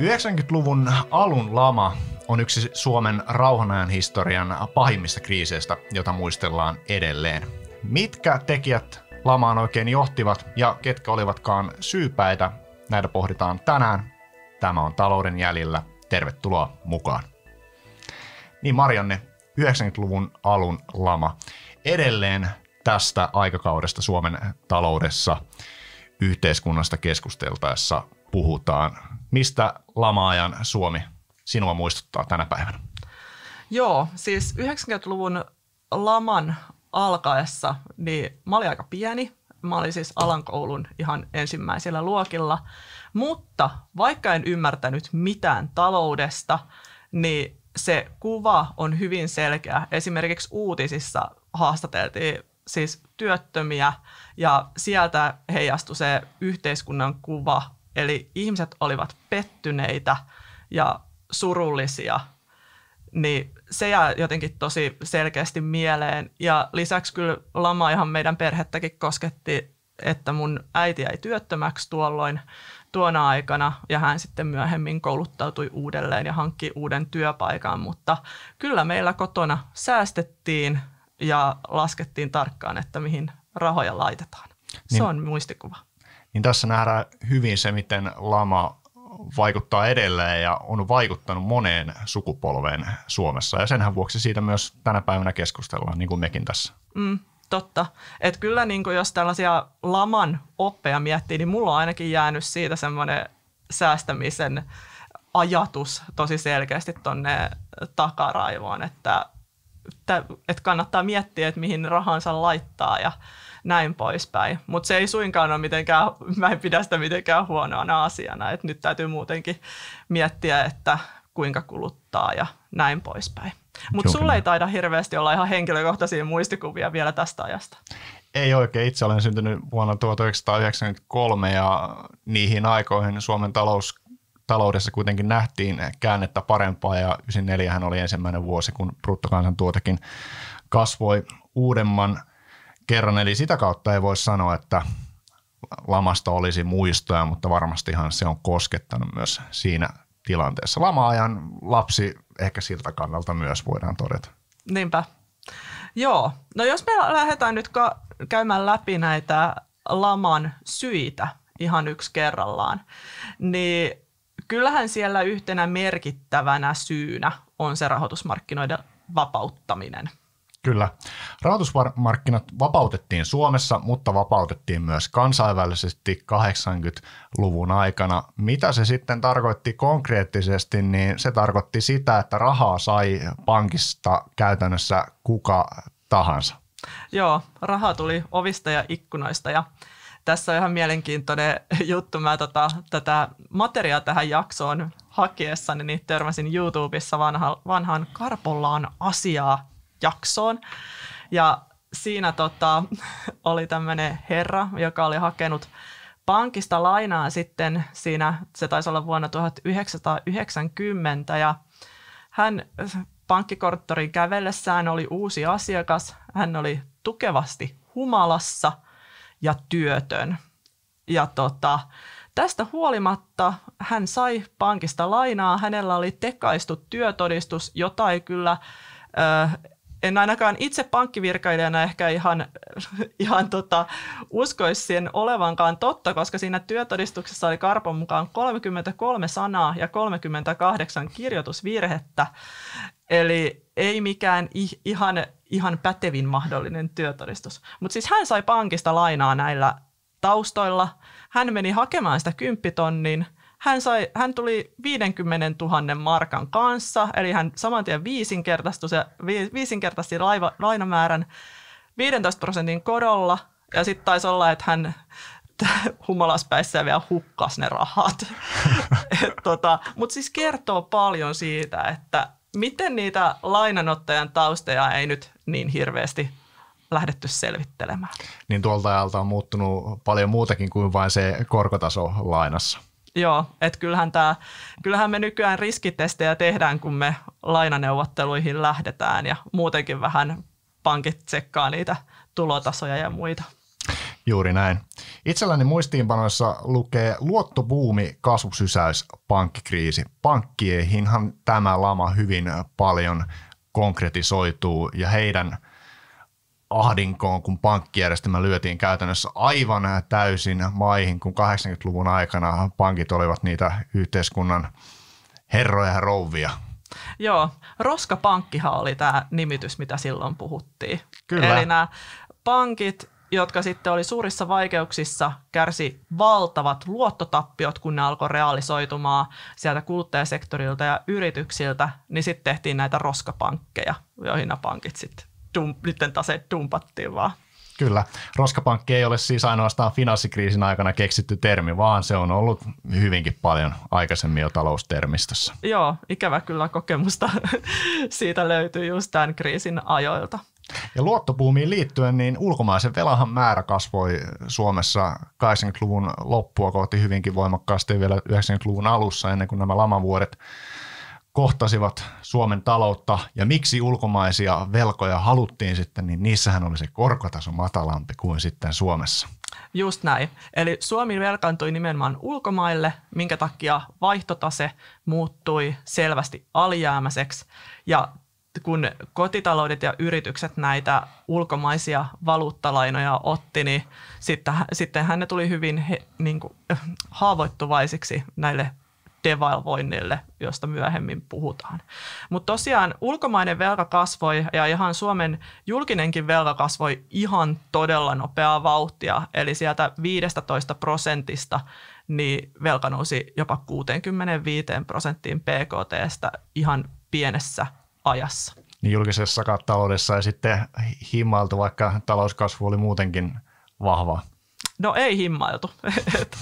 90-luvun alun lama on yksi Suomen rauhanajan historian pahimmista kriiseistä, jota muistellaan edelleen. Mitkä tekijät lamaan oikein johtivat ja ketkä olivatkaan syypäitä, näitä pohditaan tänään. Tämä on Talouden jäljellä. Tervetuloa mukaan. Niin Marianne, 90-luvun alun lama. Edelleen tästä aikakaudesta Suomen taloudessa yhteiskunnasta keskusteltaessa puhutaan. Mistä lama-ajan Suomi sinua muistuttaa tänä päivänä? Joo, siis 90-luvun laman alkaessa, niin mä olin aika pieni. Mä olin siis alankoulun ihan ensimmäisillä luokilla. Mutta vaikka en ymmärtänyt mitään taloudesta, niin se kuva on hyvin selkeä. Esimerkiksi uutisissa haastateltiin siis työttömiä ja sieltä heijastui se yhteiskunnan kuva. Eli ihmiset olivat pettyneitä ja surullisia, niin se jää jotenkin tosi selkeästi mieleen. Ja lisäksi kyllä lama ihan meidän perhettäkin kosketti, että mun äiti jäi työttömäksi tuolloin tuona aikana ja hän sitten myöhemmin kouluttautui uudelleen ja hankki uuden työpaikan, mutta kyllä meillä kotona säästettiin ja laskettiin tarkkaan, että mihin rahoja laitetaan. Se niin, on muistikuva. Niin tässä nähdään hyvin se, miten lama vaikuttaa edelleen ja on vaikuttanut moneen sukupolveen Suomessa. Ja senhän vuoksi siitä myös tänä päivänä keskustellaan, niin kuin mekin tässä. Mm, totta. Että kyllä niin kuin jos tällaisia laman oppeja miettii, niin mulla on ainakin jäänyt siitä semmoinen säästämisen ajatus tosi selkeästi tuonne takaraivoon, että, että kannattaa miettiä, että mihin rahansa laittaa ja näin poispäin. Mutta se ei suinkaan ole mitenkään, mä en pidä sitä mitenkään huonoana asiana, että nyt täytyy muutenkin miettiä, että kuinka kuluttaa ja näin poispäin. Mutta sulle ei taida hirveästi olla ihan henkilökohtaisia muistikuvia vielä tästä ajasta. Ei oikein. Itse olen syntynyt vuonna 1993 ja niihin aikoihin Suomen talous, taloudessa kuitenkin nähtiin käännettä parempaa ja 94 oli ensimmäinen vuosi, kun bruttokansantuotekin kasvoi uudemman kerran. Eli sitä kautta ei voi sanoa, että lamasta olisi muistoja, mutta varmastihan se on koskettanut myös siinä tilanteessa. Lama-ajan lapsi ehkä siltä kannalta myös voidaan todeta. Niinpä. Joo. No jos me lähdetään nyt ka- käymään läpi näitä laman syitä ihan yksi kerrallaan, niin kyllähän siellä yhtenä merkittävänä syynä on se rahoitusmarkkinoiden vapauttaminen – Kyllä. Rahoitusmarkkinat vapautettiin Suomessa, mutta vapautettiin myös kansainvälisesti 80-luvun aikana. Mitä se sitten tarkoitti konkreettisesti, niin se tarkoitti sitä, että rahaa sai pankista käytännössä kuka tahansa. Joo, raha tuli ovista ja ikkunoista ja tässä on ihan mielenkiintoinen juttu. Mä tota, tätä materiaa tähän jaksoon hakiessani niin törmäsin YouTubessa vanha, vanhan Karpollaan asiaa jaksoon. Ja siinä tota, oli tämmöinen herra, joka oli hakenut pankista lainaa sitten siinä, se taisi olla vuonna 1990 ja hän pankkikorttorin kävellessään oli uusi asiakas. Hän oli tukevasti humalassa ja työtön. Ja tota, tästä huolimatta hän sai pankista lainaa. Hänellä oli tekaistu työtodistus, jota ei kyllä en ainakaan itse pankkivirkailijana ehkä ihan, ihan tota, uskoisi sen olevankaan totta, koska siinä työtodistuksessa oli Karpon mukaan 33 sanaa ja 38 kirjoitusvirhettä. Eli ei mikään ihan, ihan pätevin mahdollinen työtodistus. Mutta siis hän sai pankista lainaa näillä taustoilla. Hän meni hakemaan sitä kymppitonnin – hän, sai, hän tuli 50 000 markan kanssa, eli hän saman tien viisinkertaistui se, viisinkertaisti laiva, lainamäärän 15 prosentin korolla, ja sitten taisi olla, että hän humalaspäissä vielä hukkas ne rahat. tota, Mutta siis kertoo paljon siitä, että miten niitä lainanottajan tausteja ei nyt niin hirveästi lähdetty selvittelemään. Niin tuolta ajalta on muuttunut paljon muutakin kuin vain se korkotaso lainassa. Joo, että kyllähän, tää, kyllähän me nykyään riskitestejä tehdään, kun me lainaneuvotteluihin lähdetään ja muutenkin vähän pankit tsekkaa niitä tulotasoja ja muita. Juuri näin. Itselläni muistiinpanoissa lukee luottobuumi, kasvusysäys, pankkikriisi. Pankkieihinhan tämä lama hyvin paljon konkretisoituu ja heidän ahdinkoon, kun pankkijärjestelmä lyötiin käytännössä aivan täysin maihin, kun 80-luvun aikana pankit olivat niitä yhteiskunnan herroja ja rouvia. Joo, roskapankkihan oli tämä nimitys, mitä silloin puhuttiin. Kyllä. Eli nämä pankit, jotka sitten oli suurissa vaikeuksissa, kärsi valtavat luottotappiot, kun ne alkoi realisoitumaan sieltä kuluttajasektorilta ja yrityksiltä, niin sitten tehtiin näitä roskapankkeja, joihin nämä pankit sitten, dum, niiden taseet dumpattiin vaan. Kyllä. Roskapankki ei ole siis ainoastaan finanssikriisin aikana keksitty termi, vaan se on ollut hyvinkin paljon aikaisemmin jo taloustermistössä. Joo, ikävä kyllä kokemusta siitä löytyy just tämän kriisin ajoilta. Ja luottopuumiin liittyen, niin ulkomaisen velahan määrä kasvoi Suomessa 80-luvun loppua kohti hyvinkin voimakkaasti vielä 90-luvun alussa ennen kuin nämä lamavuodet kohtasivat Suomen taloutta ja miksi ulkomaisia velkoja haluttiin sitten, niin niissähän oli se korkotaso matalampi kuin sitten Suomessa. Just näin. Eli Suomi velkaantui nimenomaan ulkomaille, minkä takia vaihtotase muuttui selvästi alijäämäiseksi ja kun kotitaloudet ja yritykset näitä ulkomaisia valuuttalainoja otti, niin sitten, sittenhän ne tuli hyvin he, niin kuin, haavoittuvaisiksi näille devalvoinnille, josta myöhemmin puhutaan. Mutta tosiaan ulkomainen velka kasvoi ja ihan Suomen julkinenkin velka kasvoi ihan todella nopeaa vauhtia. Eli sieltä 15 prosentista niin velka nousi jopa 65 prosenttiin PKTstä ihan pienessä ajassa. Niin julkisessa taloudessa ja sitten himmailtu, vaikka talouskasvu oli muutenkin vahva. No ei himmailtu. et,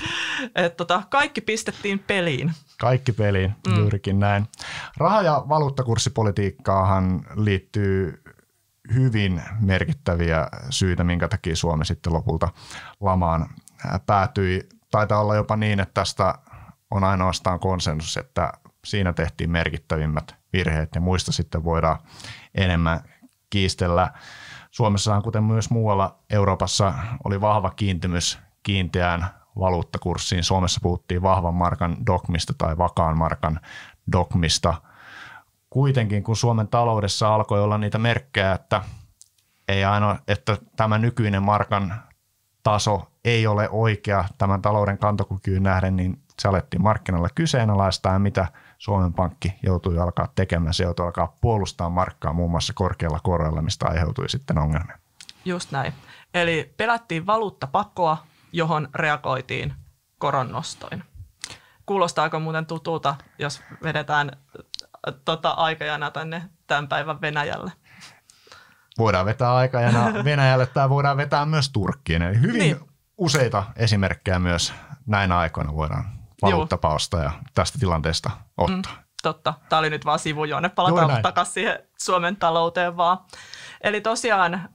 et, tota, kaikki pistettiin peliin. Kaikki peliin, mm. juurikin näin. Raha- ja valuuttakurssipolitiikkaahan liittyy hyvin merkittäviä syitä, minkä takia Suomi sitten lopulta lamaan päätyi. Taitaa olla jopa niin, että tästä on ainoastaan konsensus, että siinä tehtiin merkittävimmät virheet ja muista sitten voidaan enemmän kiistellä. Suomessahan, kuten myös muualla Euroopassa, oli vahva kiintymys kiinteään valuuttakurssiin. Suomessa puhuttiin vahvan markan dogmista tai vakaan markan dogmista. Kuitenkin, kun Suomen taloudessa alkoi olla niitä merkkejä, että, ei ainoa, että tämä nykyinen markan taso ei ole oikea tämän talouden kantokykyyn nähden, niin se alettiin markkinoilla kyseenalaistaa mitä Suomen Pankki joutui alkaa tekemään. Se joutui alkaa puolustaa markkaa muun muassa korkealla koroilla, mistä aiheutui sitten ongelmia. Just näin. Eli pelättiin valuuttapakkoa, johon reagoitiin koronnostoin. Kuulostaako muuten tutulta, jos vedetään tota aikajana tänne tämän päivän Venäjälle? Voidaan vetää aikajana Venäjälle tai voidaan vetää myös Turkkiin. Eli hyvin niin. useita esimerkkejä myös näinä aikoina voidaan valuuttapaosta ja tästä tilanteesta ottaa. Mm, totta. Tämä oli nyt vaan sivujuonne. Palataan takaisin siihen Suomen talouteen vaan. Eli tosiaan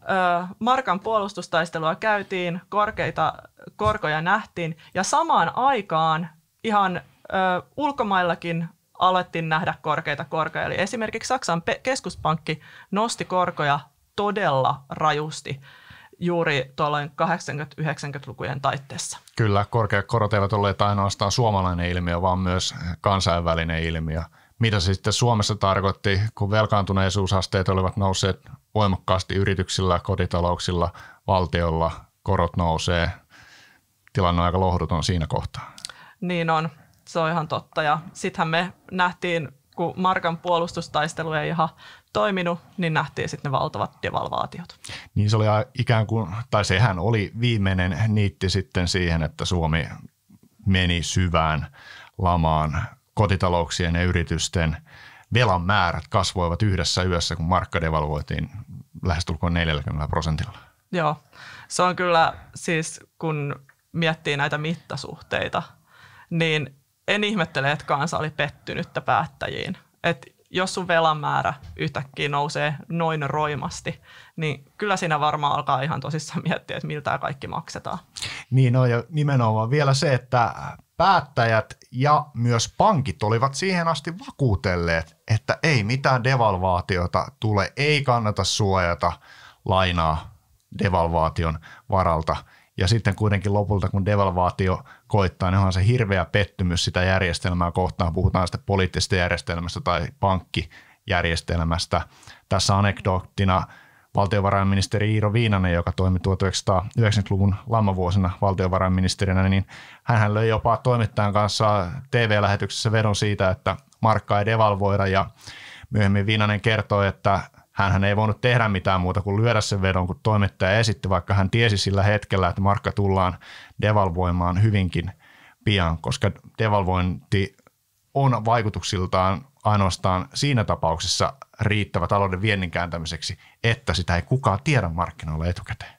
markan puolustustaistelua käytiin, korkeita korkoja nähtiin ja samaan aikaan ihan ulkomaillakin alettiin nähdä korkeita korkoja. Eli esimerkiksi Saksan keskuspankki nosti korkoja todella rajusti juuri tuolla 80-90-lukujen taitteessa. Kyllä, korkeat korot eivät olleet ainoastaan suomalainen ilmiö, vaan myös kansainvälinen ilmiö. Mitä se sitten Suomessa tarkoitti, kun velkaantuneisuusasteet olivat nousseet voimakkaasti yrityksillä, kotitalouksilla, valtiolla, korot nousee. Tilanne on aika lohduton siinä kohtaa. Niin on, se on ihan totta. Ja sittenhän me nähtiin, kun Markan puolustustaistelu ei ihan toiminut, niin nähtiin sitten ne valtavat devalvaatiot. Niin se oli ikään kuin, tai sehän oli viimeinen niitti sitten siihen, että Suomi meni syvään lamaan. Kotitalouksien ja yritysten velan määrät kasvoivat yhdessä yössä, kun markka devalvoitiin lähestulkoon 40 prosentilla. Joo, se on kyllä siis, kun miettii näitä mittasuhteita, niin en ihmettele, että kansa oli pettynyttä päättäjiin. Et jos sun velan määrä yhtäkkiä nousee noin roimasti, niin kyllä siinä varmaan alkaa ihan tosissaan miettiä, että miltä kaikki maksetaan. Niin on ja nimenomaan vielä se, että päättäjät ja myös pankit olivat siihen asti vakuutelleet, että ei mitään devalvaatiota tule, ei kannata suojata lainaa devalvaation varalta. ja sitten kuitenkin lopulta, kun devalvaatio koittaa, niin on se hirveä pettymys sitä järjestelmää kohtaan. Puhutaan sitten poliittisesta järjestelmästä tai pankkijärjestelmästä. Tässä anekdoottina valtiovarainministeri Iiro Viinanen, joka toimi 1990-luvun lamavuosina valtiovarainministerinä, niin hän löi jopa toimittajan kanssa TV-lähetyksessä vedon siitä, että markka ei devalvoida. Ja myöhemmin Viinanen kertoi, että hän ei voinut tehdä mitään muuta kuin lyödä sen vedon, kun toimittaja esitti, vaikka hän tiesi sillä hetkellä, että markka tullaan devalvoimaan hyvinkin pian, koska devalvointi on vaikutuksiltaan ainoastaan siinä tapauksessa riittävä talouden viennin kääntämiseksi, että sitä ei kukaan tiedä markkinoilla etukäteen.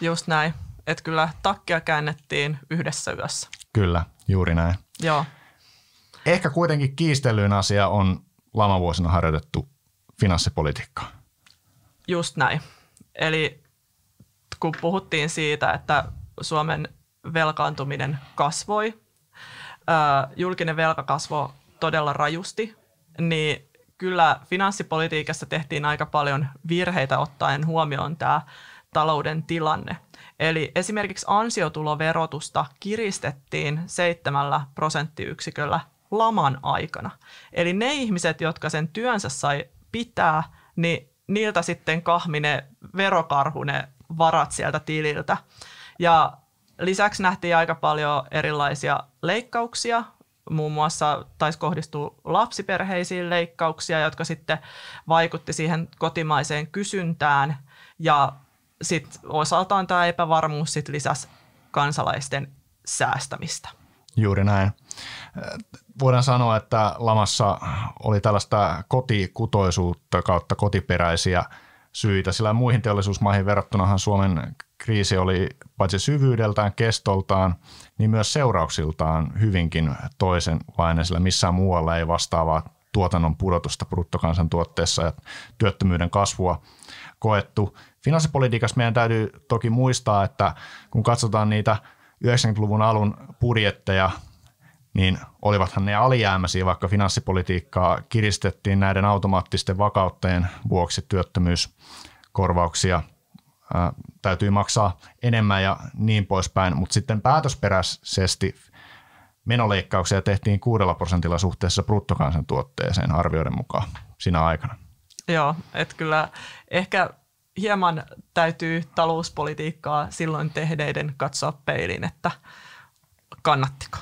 Just näin. Että kyllä takkia käännettiin yhdessä yössä. Kyllä, juuri näin. Joo. Ehkä kuitenkin kiistellyin asia on lamavuosina harjoitettu finanssipolitiikkaa. Just näin. Eli kun puhuttiin siitä, että Suomen velkaantuminen kasvoi, julkinen velka kasvoi todella rajusti, niin kyllä finanssipolitiikassa tehtiin aika paljon virheitä ottaen huomioon tämä talouden tilanne. Eli esimerkiksi ansiotuloverotusta kiristettiin seitsemällä prosenttiyksiköllä laman aikana. Eli ne ihmiset, jotka sen työnsä sai pitää, niin niiltä sitten kahmi ne verokarhu ne varat sieltä tililtä. Ja lisäksi nähtiin aika paljon erilaisia leikkauksia, muun muassa taisi kohdistua lapsiperheisiin leikkauksia, jotka sitten vaikutti siihen kotimaiseen kysyntään ja sitten osaltaan tämä epävarmuus sit lisäsi kansalaisten säästämistä. Juuri näin. Voidaan sanoa, että lamassa oli tällaista kotikutoisuutta kautta kotiperäisiä syitä, sillä muihin teollisuusmaihin verrattunahan Suomen kriisi oli paitsi syvyydeltään, kestoltaan, niin myös seurauksiltaan hyvinkin toisenlainen, sillä missään muualla ei vastaavaa tuotannon pudotusta bruttokansantuotteessa ja työttömyyden kasvua koettu. Finanssipolitiikassa meidän täytyy toki muistaa, että kun katsotaan niitä 90-luvun alun budjetteja, niin olivathan ne alijäämäisiä, vaikka finanssipolitiikkaa kiristettiin näiden automaattisten vakautteen vuoksi työttömyyskorvauksia ää, täytyy maksaa enemmän ja niin poispäin, mutta sitten päätösperäisesti menoleikkauksia tehtiin kuudella prosentilla suhteessa bruttokansantuotteeseen arvioiden mukaan siinä aikana. Joo, että kyllä ehkä hieman täytyy talouspolitiikkaa silloin tehneiden katsoa peiliin, että kannattiko.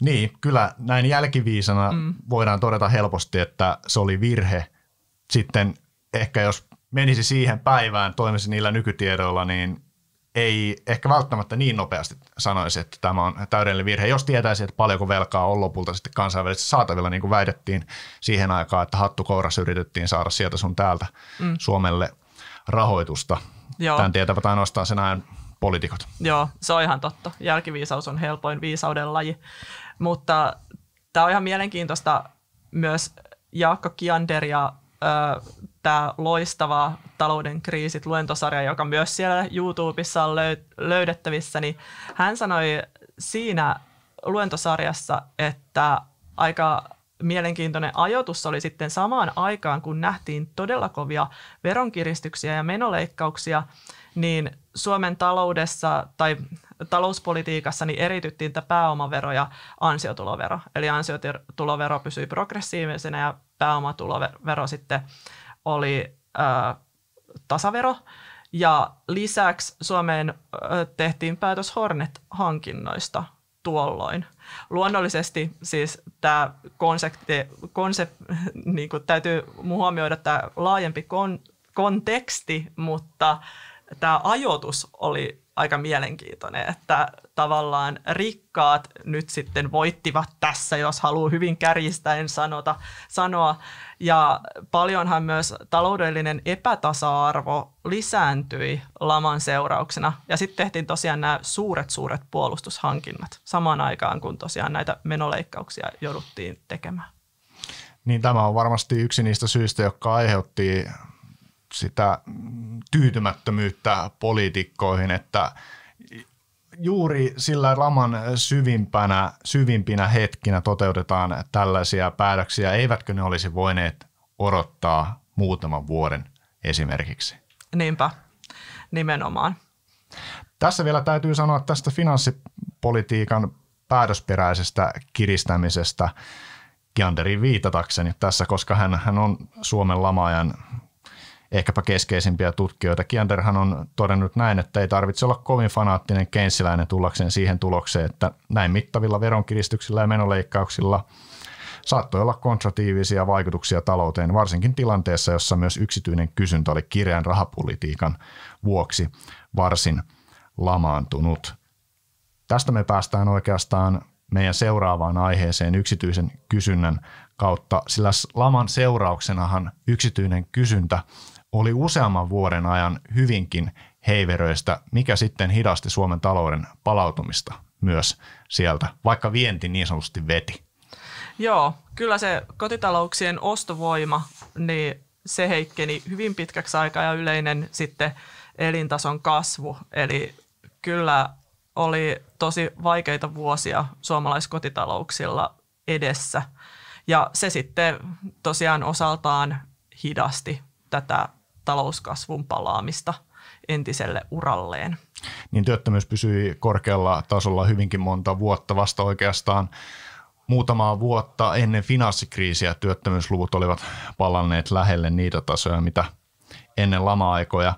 Niin, kyllä näin jälkiviisana mm. voidaan todeta helposti, että se oli virhe. Sitten ehkä jos menisi siihen päivään, toimisi niillä nykytiedoilla, niin ei ehkä välttämättä niin nopeasti sanoisi, että tämä on täydellinen virhe. Jos tietäisi, että paljonko velkaa on lopulta sitten kansainvälisesti saatavilla, niin kuin väitettiin siihen aikaan, että hattukourassa yritettiin saada sieltä sun täältä mm. Suomelle rahoitusta. Joo. Tämän tietävät ainoastaan sen ajan poliitikot. Joo, se on ihan totta. Jälkiviisaus on helpoin viisauden laji. Mutta tämä on ihan mielenkiintoista myös Jaakko Kiander ja tämä loistava talouden kriisit luentosarja, joka myös siellä YouTubessa on löydettävissä, niin hän sanoi siinä luentosarjassa, että aika mielenkiintoinen ajoitus oli sitten samaan aikaan, kun nähtiin todella kovia veronkiristyksiä ja menoleikkauksia, niin Suomen taloudessa tai talouspolitiikassa niin erityttiin tämä pääomavero ja ansiotulovero. Eli ansiotulovero pysyi progressiivisena ja pääomatulovero sitten oli ö, tasavero. Ja lisäksi Suomeen ö, tehtiin päätös Hornet-hankinnoista tuolloin. Luonnollisesti siis tämä konsepti, konsept, niin kuin täytyy huomioida tämä laajempi kon, konteksti, mutta tämä ajoitus oli aika mielenkiintoinen, että tavallaan rikkaat nyt sitten voittivat tässä, jos haluaa hyvin kärjistäen sanota, sanoa. Ja paljonhan myös taloudellinen epätasa-arvo lisääntyi laman seurauksena. Ja sitten tehtiin tosiaan nämä suuret, suuret puolustushankinnat samaan aikaan, kun tosiaan näitä menoleikkauksia jouduttiin tekemään. Niin tämä on varmasti yksi niistä syistä, jotka aiheutti sitä tyytymättömyyttä poliitikkoihin, että juuri sillä laman syvimpänä, syvimpinä hetkinä toteutetaan tällaisia päätöksiä, eivätkö ne olisi voineet odottaa muutaman vuoden esimerkiksi? Niinpä, nimenomaan. Tässä vielä täytyy sanoa tästä finanssipolitiikan päätösperäisestä kiristämisestä Kianderin viitatakseni tässä, koska hän, hän on Suomen lamaajan ehkäpä keskeisimpiä tutkijoita. Kianderhan on todennut näin, että ei tarvitse olla kovin fanaattinen keinsiläinen tullakseen siihen tulokseen, että näin mittavilla veronkiristyksillä ja menoleikkauksilla saattoi olla kontratiivisia vaikutuksia talouteen, varsinkin tilanteessa, jossa myös yksityinen kysyntä oli kirjan rahapolitiikan vuoksi varsin lamaantunut. Tästä me päästään oikeastaan meidän seuraavaan aiheeseen yksityisen kysynnän kautta, sillä laman seurauksenahan yksityinen kysyntä oli useamman vuoden ajan hyvinkin heiveröistä, mikä sitten hidasti Suomen talouden palautumista myös sieltä, vaikka vienti niin sanotusti veti. Joo, kyllä se kotitalouksien ostovoima, niin se heikkeni hyvin pitkäksi aikaa ja yleinen sitten elintason kasvu. Eli kyllä oli tosi vaikeita vuosia suomalaiskotitalouksilla edessä. Ja se sitten tosiaan osaltaan hidasti tätä talouskasvun palaamista entiselle uralleen. Niin työttömyys pysyi korkealla tasolla hyvinkin monta vuotta vasta oikeastaan muutamaa vuotta ennen finanssikriisiä työttömyysluvut olivat palanneet lähelle niitä tasoja, mitä ennen lama-aikoja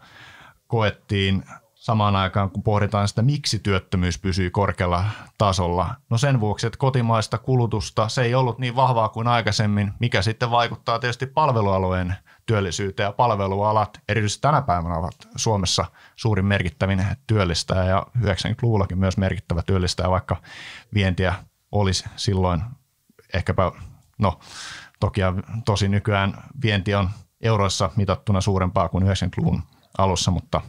koettiin samaan aikaan, kun pohditaan sitä, miksi työttömyys pysyy korkealla tasolla. No sen vuoksi, että kotimaista kulutusta se ei ollut niin vahvaa kuin aikaisemmin, mikä sitten vaikuttaa tietysti palvelualueen työllisyyteen ja palvelualat, erityisesti tänä päivänä ovat Suomessa suurin merkittävin työllistäjä ja 90-luvullakin myös merkittävä työllistäjä, vaikka vientiä olisi silloin ehkäpä, no toki tosi nykyään vienti on euroissa mitattuna suurempaa kuin 90-luvun alussa, mutta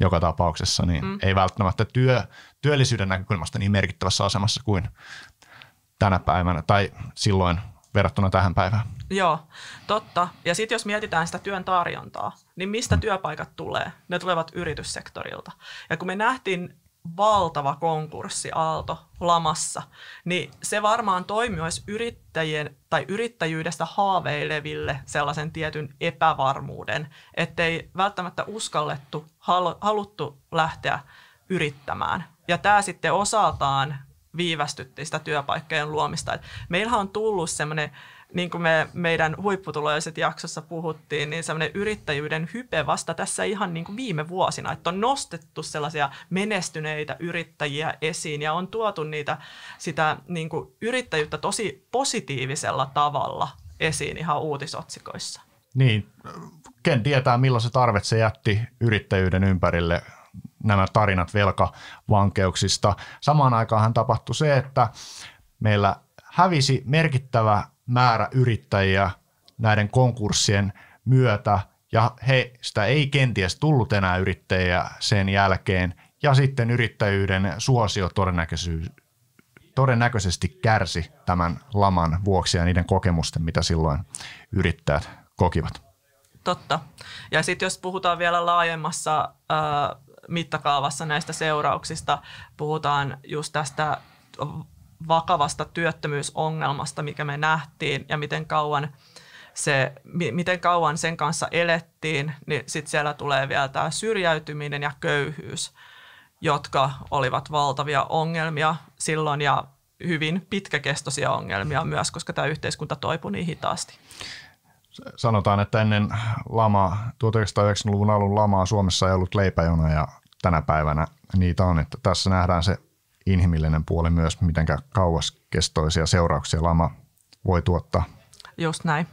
joka tapauksessa niin mm. ei välttämättä työ, työllisyyden näkökulmasta niin merkittävässä asemassa kuin tänä päivänä tai silloin verrattuna tähän päivään. Joo, totta. Ja sitten jos mietitään sitä työn tarjontaa, niin mistä mm. työpaikat tulee? Ne tulevat yrityssektorilta. Ja kun me nähtiin valtava konkurssiaalto lamassa, niin se varmaan toimi myös yrittäjien tai yrittäjyydestä haaveileville sellaisen tietyn epävarmuuden, ettei välttämättä uskallettu, haluttu lähteä yrittämään. Ja tämä sitten osaltaan viivästytti sitä työpaikkojen luomista. Meillähän on tullut semmoinen niin kuin me meidän huipputuloiset jaksossa puhuttiin, niin semmoinen yrittäjyyden hype vasta tässä ihan niin kuin viime vuosina, että on nostettu sellaisia menestyneitä yrittäjiä esiin ja on tuotu niitä sitä niin kuin yrittäjyyttä tosi positiivisella tavalla esiin ihan uutisotsikoissa. Niin, ken tietää millaisen tarvet se jätti yrittäjyyden ympärille nämä tarinat velkavankeuksista. Samaan aikaan tapahtui se, että meillä hävisi merkittävä määrä yrittäjiä näiden konkurssien myötä ja heistä ei kenties tullut enää yrittäjiä sen jälkeen ja sitten yrittäjyyden suosio todennäköisesti kärsi tämän laman vuoksi ja niiden kokemusten, mitä silloin yrittäjät kokivat. Totta. Ja sitten jos puhutaan vielä laajemmassa äh, mittakaavassa näistä seurauksista, puhutaan just tästä vakavasta työttömyysongelmasta, mikä me nähtiin ja miten kauan, se, miten kauan sen kanssa elettiin, niin sitten siellä tulee vielä tämä syrjäytyminen ja köyhyys, jotka olivat valtavia ongelmia silloin ja hyvin pitkäkestoisia ongelmia myös, koska tämä yhteiskunta toipui niin hitaasti. Sanotaan, että ennen lama, 1990-luvun alun lamaa Suomessa ei ollut leipäjona ja tänä päivänä niitä on. Että tässä nähdään se inhimillinen puoli myös, miten kauaskestoisia seurauksia lama voi tuottaa. Just näin.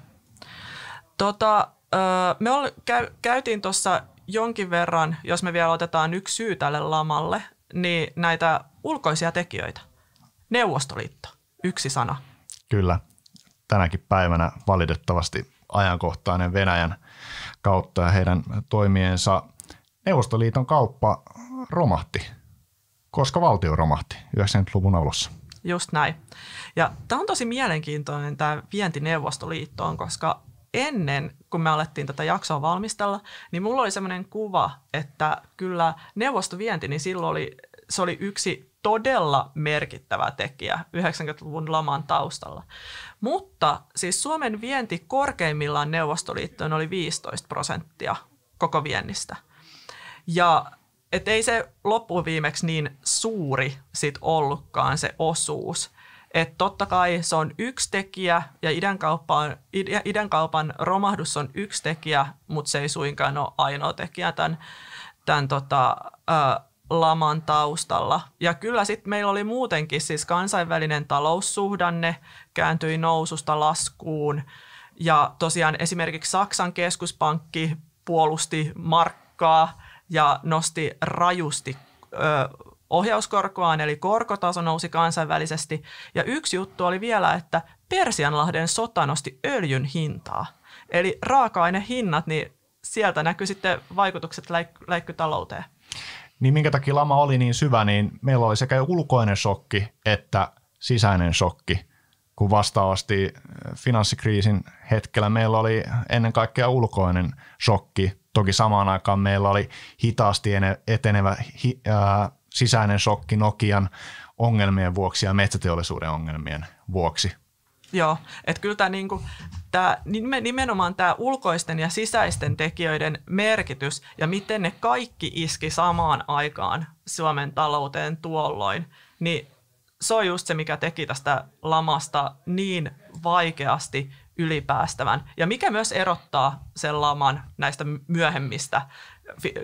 Tota, me käytiin tuossa jonkin verran, jos me vielä otetaan yksi syy tälle lamalle, niin näitä ulkoisia tekijöitä. Neuvostoliitto, yksi sana. Kyllä, tänäkin päivänä valitettavasti ajankohtainen Venäjän kautta ja heidän toimiensa. Neuvostoliiton kauppa romahti koska valtio romahti 90-luvun alussa. Just näin. Ja tämä on tosi mielenkiintoinen tämä vienti Neuvostoliittoon, koska ennen kuin me alettiin tätä jaksoa valmistella, niin mulla oli semmoinen kuva, että kyllä neuvostovienti, niin silloin oli, se oli yksi todella merkittävä tekijä 90-luvun laman taustalla. Mutta siis Suomen vienti korkeimmillaan Neuvostoliittoon oli 15 prosenttia koko viennistä. Ja et ei se loppuviimeksi niin suuri sit ollutkaan se osuus. Että totta kai se on yksi tekijä ja idänkaupan, idänkaupan romahdus on yksi tekijä, mutta se ei suinkaan ole ainoa tekijä tämän, tämän tota, ä, laman taustalla. Ja kyllä sitten meillä oli muutenkin siis kansainvälinen taloussuhdanne kääntyi noususta laskuun. Ja tosiaan esimerkiksi Saksan keskuspankki puolusti markkaa ja nosti rajusti ö, ohjauskorkoaan, eli korkotaso nousi kansainvälisesti. Ja yksi juttu oli vielä, että Persianlahden sota nosti öljyn hintaa. Eli raaka-ainehinnat, niin sieltä näkyy sitten vaikutukset läik- läikkytalouteen. Niin minkä takia lama oli niin syvä, niin meillä oli sekä ulkoinen shokki että sisäinen shokki, kun vastaavasti finanssikriisin hetkellä meillä oli ennen kaikkea ulkoinen shokki. Toki samaan aikaan meillä oli hitaasti etenevä hi, ää, sisäinen shokki Nokian ongelmien vuoksi ja metsäteollisuuden ongelmien vuoksi. Joo, että kyllä tämä, niinku, tämä, nimenomaan tämä ulkoisten ja sisäisten tekijöiden merkitys ja miten ne kaikki iski samaan aikaan Suomen talouteen tuolloin, niin se on just se, mikä teki tästä lamasta niin vaikeasti ylipäästävän ja mikä myös erottaa sen laman näistä myöhemmistä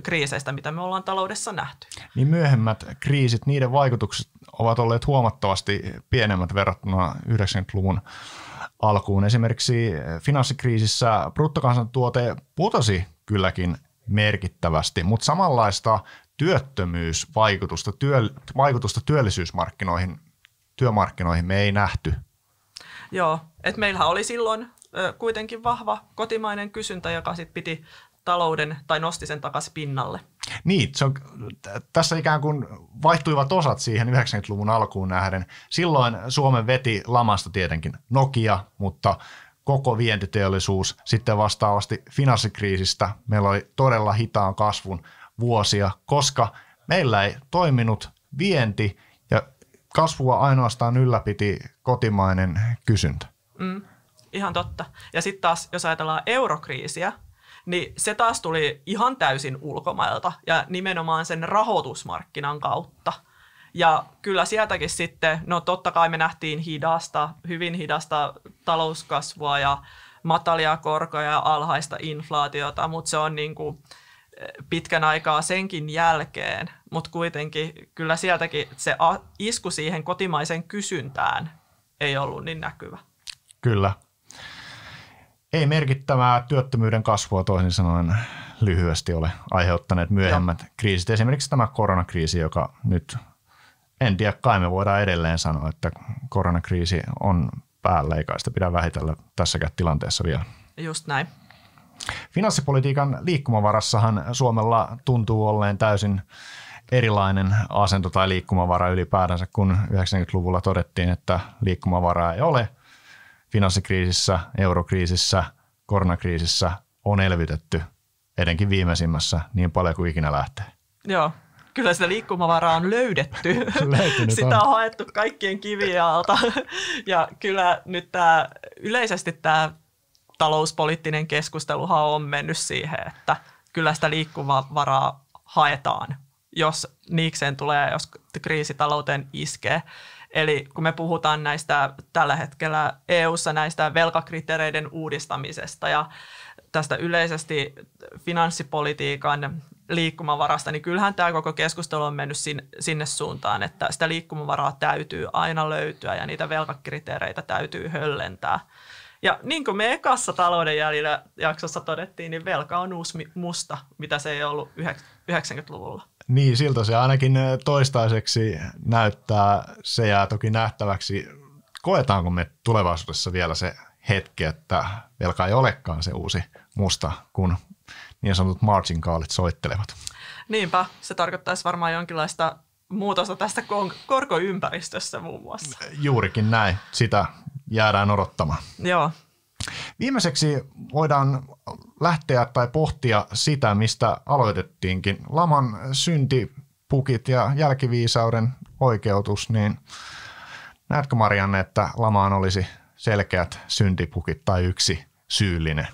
kriiseistä, mitä me ollaan taloudessa nähty. Niin myöhemmät kriisit, niiden vaikutukset ovat olleet huomattavasti pienemmät verrattuna 90-luvun alkuun. Esimerkiksi finanssikriisissä bruttokansantuote putosi kylläkin merkittävästi, mutta samanlaista työttömyysvaikutusta, työ, vaikutusta työllisyysmarkkinoihin, työmarkkinoihin me ei nähty. Joo, että meillähän oli silloin kuitenkin vahva kotimainen kysyntä, joka sitten piti talouden tai nosti sen takaisin pinnalle. Niin, se on, tässä ikään kuin vaihtuivat osat siihen 90-luvun alkuun nähden. Silloin Suomen veti lamasta tietenkin Nokia, mutta koko vientiteollisuus sitten vastaavasti finanssikriisistä meillä oli todella hitaan kasvun vuosia, koska meillä ei toiminut vienti ja kasvua ainoastaan ylläpiti kotimainen kysyntä. Mm, ihan totta. Ja sitten taas, jos ajatellaan eurokriisiä, niin se taas tuli ihan täysin ulkomailta ja nimenomaan sen rahoitusmarkkinan kautta. Ja kyllä sieltäkin sitten, no totta kai me nähtiin hidasta, hyvin hidasta talouskasvua ja matalia korkoja ja alhaista inflaatiota, mutta se on niin kuin pitkän aikaa senkin jälkeen, mutta kuitenkin kyllä sieltäkin se isku siihen kotimaisen kysyntään ei ollut niin näkyvä. Kyllä, ei merkittävää työttömyyden kasvua toisin sanoen lyhyesti ole aiheuttaneet myöhemmät Joo. kriisit. Esimerkiksi tämä koronakriisi, joka nyt, en tiedä, kai me voidaan edelleen sanoa, että koronakriisi on päällä, eikä sitä pidä vähitellä tässäkään tilanteessa vielä. Just näin. Finanssipolitiikan liikkumavarassahan Suomella tuntuu olleen täysin erilainen asento tai liikkumavara ylipäätänsä, kun 90-luvulla todettiin, että liikkumavaraa ei ole – finanssikriisissä, eurokriisissä, koronakriisissä on elvytetty, etenkin viimeisimmässä, niin paljon kuin ikinä lähtee. Joo, kyllä sitä liikkumavaraa on löydetty. sitä on. on haettu kaikkien kivien alta. ja kyllä nyt tämä, yleisesti tämä talouspoliittinen keskusteluhan on mennyt siihen, että kyllä sitä liikkumavaraa haetaan, jos niikseen tulee, jos kriisi talouteen iskee. Eli kun me puhutaan näistä tällä hetkellä EU-ssa näistä velkakriteereiden uudistamisesta ja tästä yleisesti finanssipolitiikan liikkumavarasta, niin kyllähän tämä koko keskustelu on mennyt sinne suuntaan, että sitä liikkumavaraa täytyy aina löytyä ja niitä velkakriteereitä täytyy höllentää. Ja niin kuin me ekassa talouden jäljellä jaksossa todettiin, niin velka on uusi musta, mitä se ei ollut 90-luvulla. Niin, siltä se ainakin toistaiseksi näyttää. Se jää toki nähtäväksi. Koetaanko me tulevaisuudessa vielä se hetki, että velka ei olekaan se uusi musta, kun niin sanotut margin callit soittelevat? Niinpä, se tarkoittaisi varmaan jonkinlaista muutosta tästä korkoympäristössä muun muassa. Juurikin näin, sitä jäädään odottamaan. Joo. Viimeiseksi voidaan lähteä tai pohtia sitä, mistä aloitettiinkin. Laman syntipukit ja jälkiviisauden oikeutus, niin näetkö Marianne, että lamaan olisi selkeät syntipukit tai yksi syyllinen?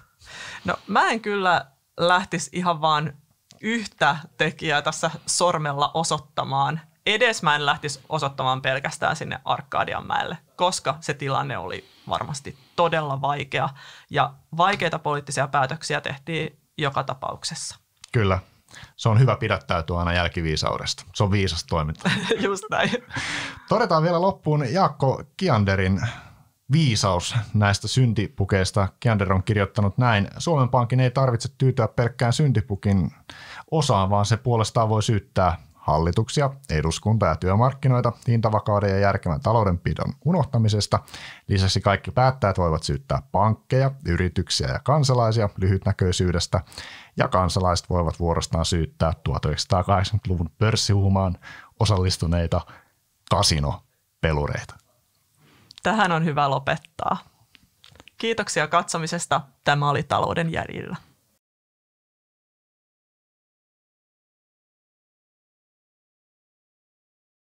No mä en kyllä lähtisi ihan vaan yhtä tekijää tässä sormella osoittamaan. Edes mä en lähtisi osoittamaan pelkästään sinne Arkadianmäelle, koska se tilanne oli varmasti todella vaikea ja vaikeita poliittisia päätöksiä tehtiin joka tapauksessa. Kyllä. Se on hyvä pidättäytyä aina jälkiviisaudesta. Se on viisas toiminta. Just näin. Todetaan vielä loppuun Jaakko Kianderin viisaus näistä syntipukeista. Kiander on kirjoittanut näin. Suomen Pankin ei tarvitse tyytyä pelkkään syntipukin osaan, vaan se puolestaan voi syyttää hallituksia, eduskunta ja työmarkkinoita hintavakauden ja järkevän taloudenpidon unohtamisesta. Lisäksi kaikki päättäjät voivat syyttää pankkeja, yrityksiä ja kansalaisia lyhytnäköisyydestä, ja kansalaiset voivat vuorostaan syyttää 1980-luvun pörssihuumaan osallistuneita kasinopelureita. Tähän on hyvä lopettaa. Kiitoksia katsomisesta. Tämä oli Talouden jäljillä.